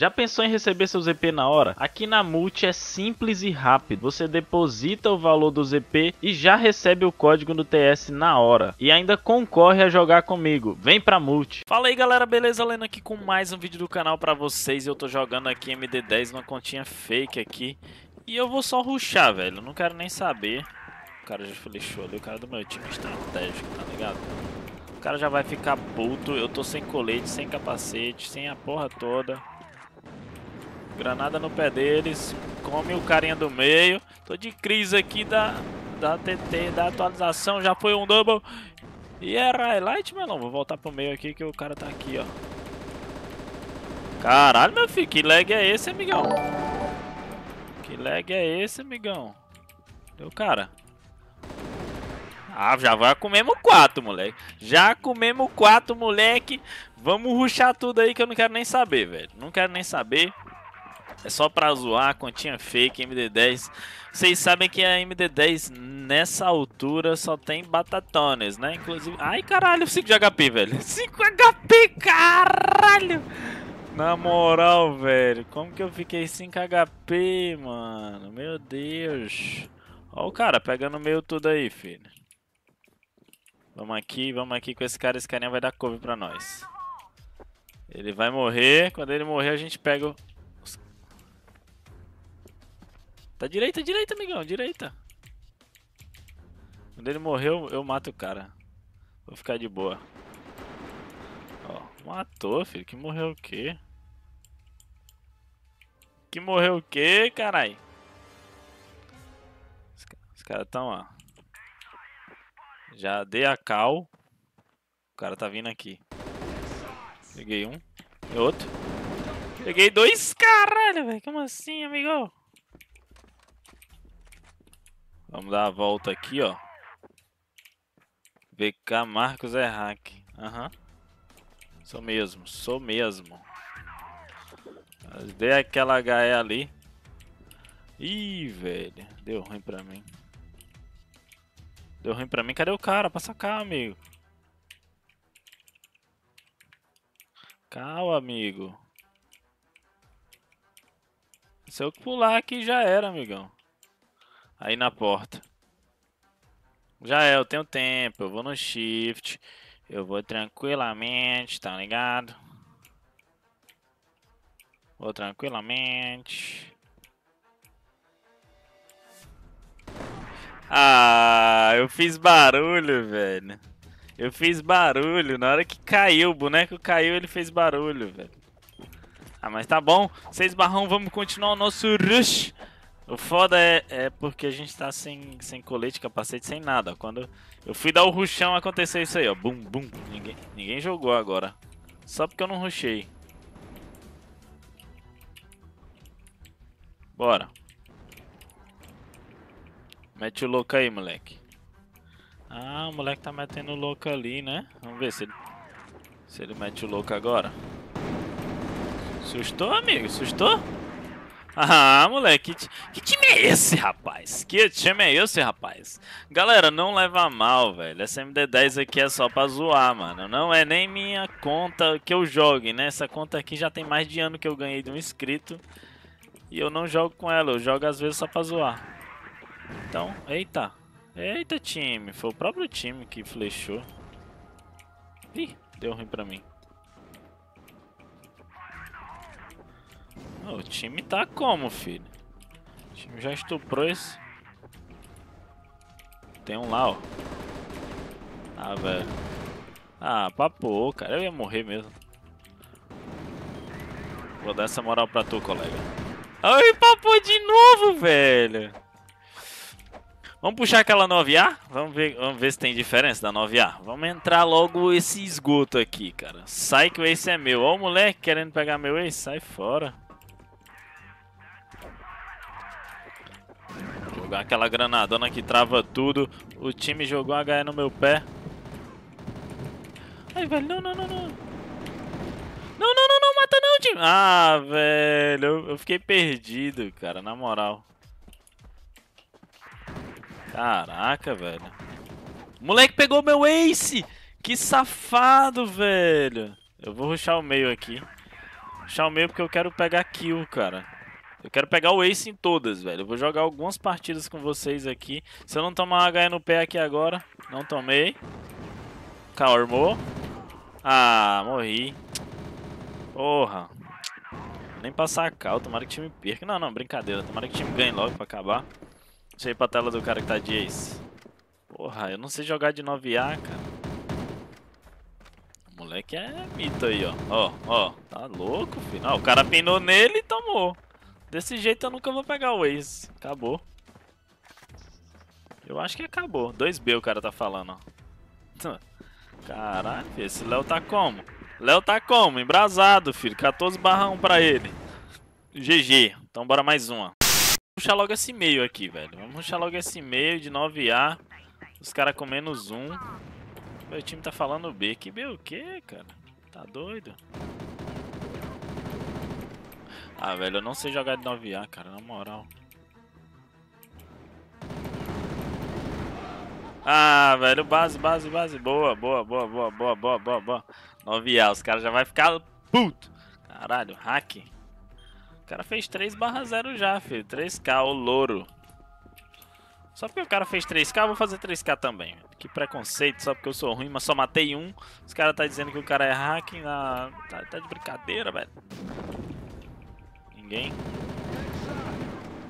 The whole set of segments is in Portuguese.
Já pensou em receber seu ZP na hora? Aqui na Multi é simples e rápido. Você deposita o valor do ZP e já recebe o código no TS na hora. E ainda concorre a jogar comigo. Vem pra Multi. Fala aí galera, beleza? Lendo aqui com mais um vídeo do canal pra vocês. Eu tô jogando aqui MD10 numa continha fake aqui. E eu vou só ruxar, velho. Não quero nem saber. O cara já flechou ali. O cara do meu time estratégico, tá ligado? O cara já vai ficar puto. Eu tô sem colete, sem capacete, sem a porra toda. Granada no pé deles. Come o carinha do meio. Tô de crise aqui da, da TT, da atualização. Já foi um double. E é highlight, não. Vou voltar pro meio aqui que o cara tá aqui, ó. Caralho, meu filho. Que lag é esse, amigão? Que lag é esse, amigão? Deu cara. Ah, já vai comemos quatro, moleque. Já comemos quatro, moleque. Vamos ruxar tudo aí que eu não quero nem saber, velho. Não quero nem saber. É só pra zoar, continha fake, MD10. Vocês sabem que a MD10 nessa altura só tem batatones, né? Inclusive... Ai, caralho, 5 de HP, velho. 5 HP, caralho! Na moral, velho. Como que eu fiquei 5 HP, mano? Meu Deus. Ó o cara pegando meio tudo aí, filho. Vamos aqui, vamos aqui com esse cara. Esse carinha vai dar cover pra nós. Ele vai morrer. Quando ele morrer, a gente pega Tá direita, direita, amigão, direita. Quando ele morreu, eu mato o cara. Vou ficar de boa. Ó, matou, filho. Que morreu o quê? Que morreu o quê, carai? Os, os caras tão, ó. Já dei a cal. O cara tá vindo aqui. Peguei um. E outro. Peguei dois. Caralho, velho. Como assim, amigo? Vamos dar a volta aqui, ó. VK Marcos é hack. Aham. Uhum. Sou mesmo, sou mesmo. Dei aquela HE ali. Ih, velho. Deu ruim pra mim. Deu ruim pra mim. Cadê o cara? Passa cá, amigo. Calma, amigo. Se eu pular aqui já era, amigão. Aí na porta. Já é, eu tenho tempo. Eu vou no shift. Eu vou tranquilamente, tá ligado? Vou tranquilamente. Ah, eu fiz barulho, velho. Eu fiz barulho. Na hora que caiu, o boneco caiu, ele fez barulho, velho. Ah, mas tá bom. 6 barrão, vamos continuar o nosso rush. O foda é, é porque a gente tá sem, sem colete, capacete, sem nada. Quando eu fui dar o ruchão, aconteceu isso aí, ó. Bum, bum. Ninguém, ninguém jogou agora. Só porque eu não rushei. Bora. Mete o louco aí, moleque. Ah, o moleque tá metendo o louco ali, né? Vamos ver se ele, se ele mete o louco agora. Sustou, amigo? Sustou? Ah, moleque, que, que time é esse, rapaz? Que time é esse, rapaz? Galera, não leva mal, velho. Essa MD10 aqui é só pra zoar, mano. Não é nem minha conta que eu jogue, né? Essa conta aqui já tem mais de ano que eu ganhei de um inscrito. E eu não jogo com ela, eu jogo às vezes só pra zoar. Então, eita. Eita, time. Foi o próprio time que flechou. Ih, deu ruim pra mim. O time tá como, filho? O time já estuprou esse. Tem um lá, ó. Ah, velho. Ah, papo, cara. Eu ia morrer mesmo. Vou dar essa moral pra tu, colega. Ai, papo de novo, velho. Vamos puxar aquela 9A? Vamos ver, vamos ver se tem diferença da 9A. Vamos entrar logo esse esgoto aqui, cara. Sai que o ace é meu. Ó o moleque querendo pegar meu ace. Sai fora. Aquela granadona que trava tudo. O time jogou a HE no meu pé. Ai, velho, não, não, não, não. Não, não, não, não, mata não, time. Ah, velho, eu, fiquei perdido, cara, na moral. Caraca, velho. Moleque pegou meu ace. Que safado, velho. Eu vou ruxar o meio aqui. Achar o meio porque eu quero pegar kill, cara. Eu quero pegar o ace em todas, velho. Eu vou jogar algumas partidas com vocês aqui. Se eu não tomar uma HE no pé aqui agora, não tomei. Calmou. Ah, morri. Porra. Nem passar a cal, tomara que o time perca. Não, não, brincadeira. Tomara que o time ganhe logo pra acabar. Deixa eu ir pra tela do cara que tá de ace. Porra, eu não sei jogar de 9A, cara. O moleque é mito aí, ó. Ó, ó. Tá louco, filho. Ah, o cara pinou nele e tomou. Desse jeito eu nunca vou pegar o Ace. Acabou. Eu acho que acabou. 2B o cara tá falando, ó. Caralho. Esse Léo tá como? Léo tá como? Embrasado, filho. 14 barra 1 pra ele. GG. Então bora mais uma. Vamos puxar logo esse meio aqui, velho. Vamos puxar logo esse meio de 9A. Os caras com menos 1. Meu time tá falando B. Que B o quê, cara? Tá doido? Ah, velho, eu não sei jogar de 9A, cara, na moral. Ah, velho, base, base, base. Boa, boa, boa, boa, boa, boa, boa, boa. 9A, os caras já vai ficar puto. Caralho, hack. O cara fez 3 barra 0 já, filho. 3k, o louro. Só porque o cara fez 3k, eu vou fazer 3k também. Que preconceito, só porque eu sou ruim, mas só matei um. Os caras tá dizendo que o cara é hacking. Ah, tá, tá de brincadeira, velho ninguém.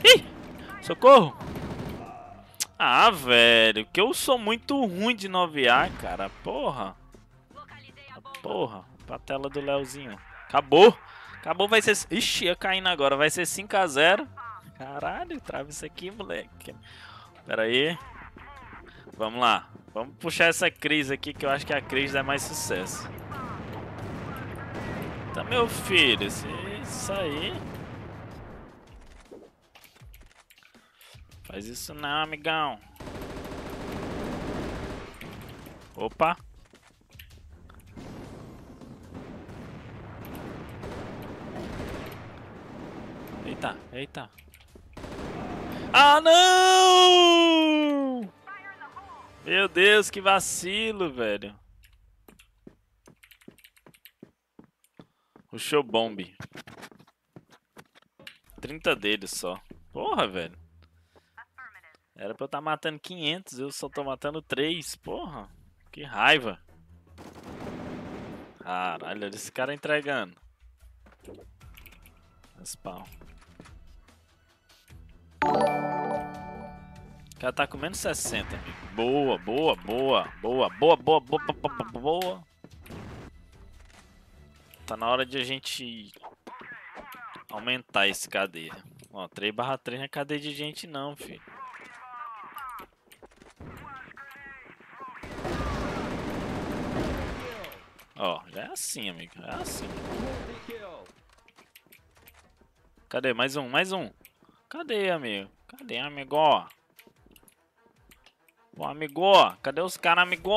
Ih! Socorro! Ah, velho, que eu sou muito ruim de 9A, cara. Porra. Porra, pra tela do Leozinho. Acabou. Acabou, vai ser... Ixi, ia caindo agora. Vai ser 5x0. Caralho, trava isso aqui, moleque. Pera aí. Vamos lá. Vamos puxar essa crise aqui, que eu acho que a crise dá mais sucesso. Tá, meu filho. Isso aí... Faz isso não, amigão. Opa. Eita, eita. Ah, não! Meu Deus, que vacilo, velho. O show bomb. 30 deles só. Porra, velho. Era pra eu estar tá matando 500, eu só tô matando 3. Porra, que raiva. Caralho, olha esse cara entregando. Spawn. O cara tá com menos 60, amigo. Boa, boa, boa, boa, boa, boa, boa, boa, boa. Tá na hora de a gente aumentar esse KD. Ó, 3 barra 3 não é KD de gente não, filho. Ó, já é assim, amigo. É assim. Cadê? Mais um, mais um. Cadê, amigo? Cadê, amigo? Ô, amigo, cadê os caras, amigo?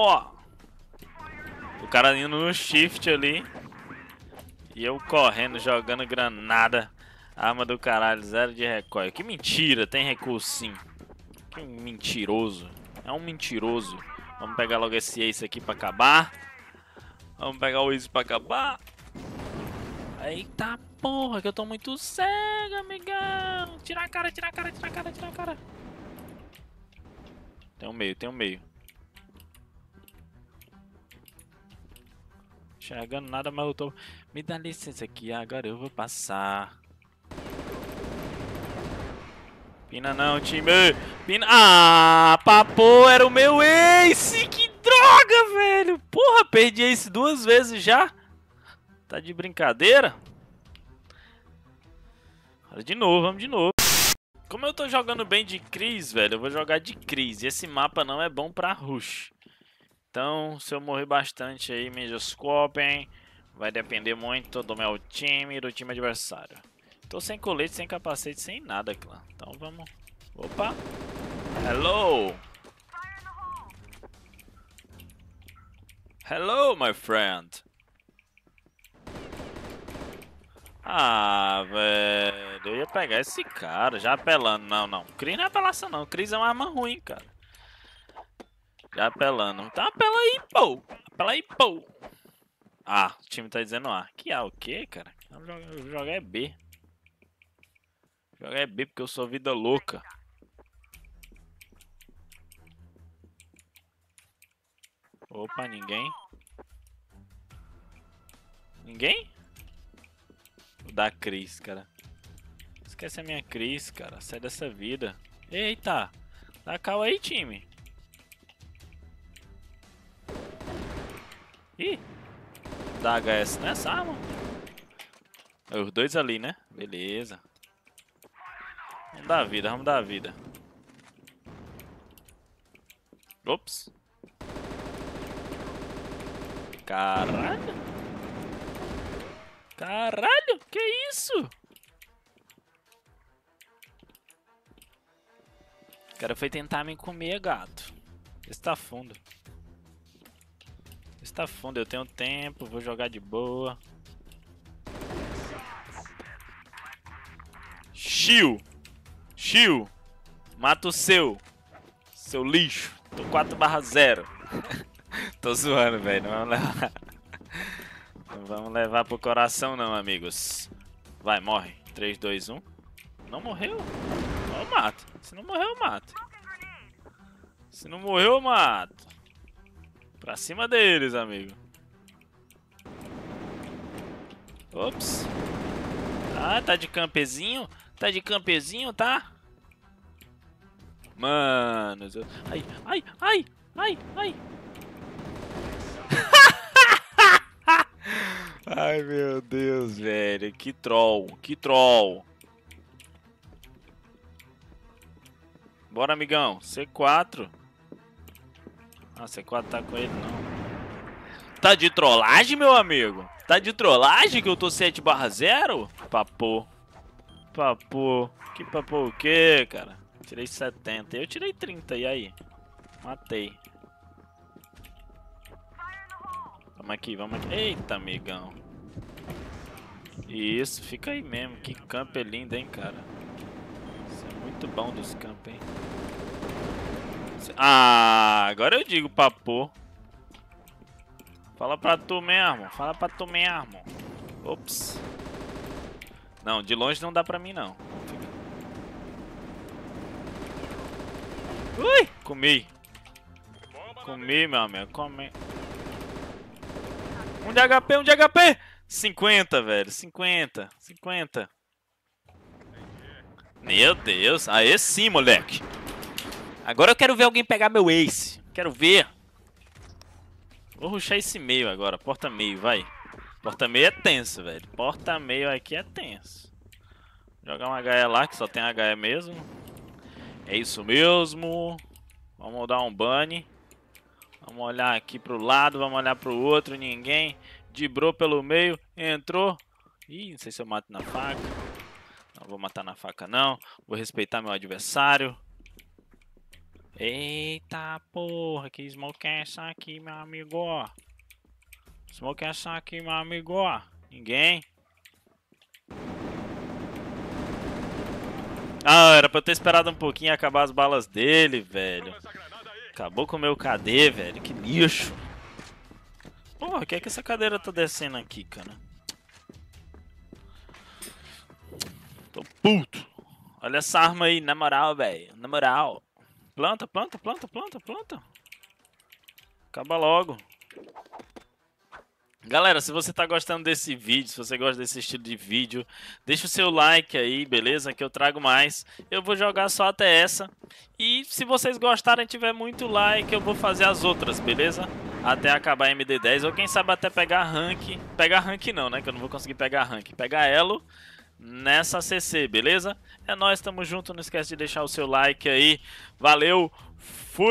O cara indo no shift ali. E eu correndo, jogando granada. Arma do caralho, zero de recoil. Que mentira, tem recurso sim. Que mentiroso. É um mentiroso. Vamos pegar logo esse ace aqui pra acabar. Vamos pegar o Easy pra acabar. Eita porra, que eu tô muito cego, amigão. Tira a cara, tira a cara, tira a cara, tira a cara. Tem um meio, tem um meio. Enxergando nada, mas eu tô... Me dá licença aqui, agora eu vou passar. Pina não, time. Pina... Ah, papo, era o meu ace. Que droga, velho. Porra, perdi esse duas vezes já. Tá de brincadeira? De novo, vamos de novo. Como eu tô jogando bem de Cris, velho, eu vou jogar de Cris. E esse mapa não é bom pra Rush. Então, se eu morrer bastante aí, me desculpem. Vai depender muito do meu time e do time adversário. Tô sem colete, sem capacete, sem nada, clã. Então vamos... Opa! Hello! Hello, my friend. Ah, velho. Eu ia pegar esse cara já apelando. Não, não. Cris não é apelação, não. Cris é uma arma ruim, cara. Já apelando. Então apela aí, pô. Apela aí, pô. Ah, o time tá dizendo A. Que A o quê, cara? Eu é B. Jogar é B porque eu sou vida louca. Opa, ninguém. Ninguém? Dar Cris, cara. Esquece a minha Cris, cara. Sai dessa vida. Eita! Dá cal aí, time. Ih! Dá HS nessa arma. É os dois ali, né? Beleza. Vamos dar vida, vamos dar vida. Ops. Caralho. Caralho, que isso? O cara foi tentar me comer, gato. Está fundo. Está fundo, eu tenho tempo, vou jogar de boa. Chiu! Chiu! Mata o seu! Seu lixo! Tô 4 barra 0. Tô zoando, velho. Não levar. Levar pro coração não, amigos. Vai, morre. 3, 2, 1. Não morreu? Eu mato. Se não morreu, eu mato. Se não morreu, eu mato. Pra cima deles, amigo. Ops. Ah, tá de campezinho? Tá de campezinho, tá? Mano. Ai, ai, ai, ai, ai. Ai, meu Deus, velho. Que troll, que troll. Bora, amigão. C4. Ah, C4 tá com ele, não. Tá de trollagem, meu amigo? Tá de trollagem que eu tô 7 barra 0? Papô. Papô. Que papô o quê, cara? Tirei 70. Eu tirei 30, e aí? Matei. Vamos aqui, vamos aqui. Eita, amigão. Isso, fica aí mesmo. Que campo é lindo, hein, cara. Isso é muito bom dos campos, hein. Ah, agora eu digo papô. Fala pra tu mesmo, fala pra tu mesmo. Ops. Não, de longe não dá pra mim, não. Ui, comi. Comi, meu amigo, comi. Um de HP, um de HP! 50, velho, 50, 50. Meu Deus, aí sim, moleque. Agora eu quero ver alguém pegar meu ace. Quero ver. Vou ruxar esse meio agora, porta meio, vai. Porta meio é tenso, velho. Porta meio aqui é tenso. Jogar um HE lá, que só tem HE mesmo. É isso mesmo. Vamos dar um bunny. Vamos olhar aqui pro lado, vamos olhar pro outro, ninguém. Dibrou pelo meio, entrou. Ih, não sei se eu mato na faca. Não vou matar na faca não. Vou respeitar meu adversário. Eita porra, que smoke é essa aqui, meu amigo? Smoke é essa aqui, meu amigo? Ninguém? Ah, era pra eu ter esperado um pouquinho acabar as balas dele, velho. Acabou com o meu KD, velho. Que lixo. Porra, que é que essa cadeira tá descendo aqui, cara? Tô puto. Olha essa arma aí, na moral, velho. Na moral. Planta, planta, planta, planta, planta. Acaba logo. Galera, se você está gostando desse vídeo, se você gosta desse estilo de vídeo, deixa o seu like aí, beleza? Que eu trago mais. Eu vou jogar só até essa. E se vocês gostarem, tiver muito like, eu vou fazer as outras, beleza? Até acabar MD10, ou quem sabe até pegar rank. Pegar rank não, né? Que eu não vou conseguir pegar rank. Pegar elo nessa CC, beleza? É nóis, tamo junto. Não esquece de deixar o seu like aí. Valeu, fui!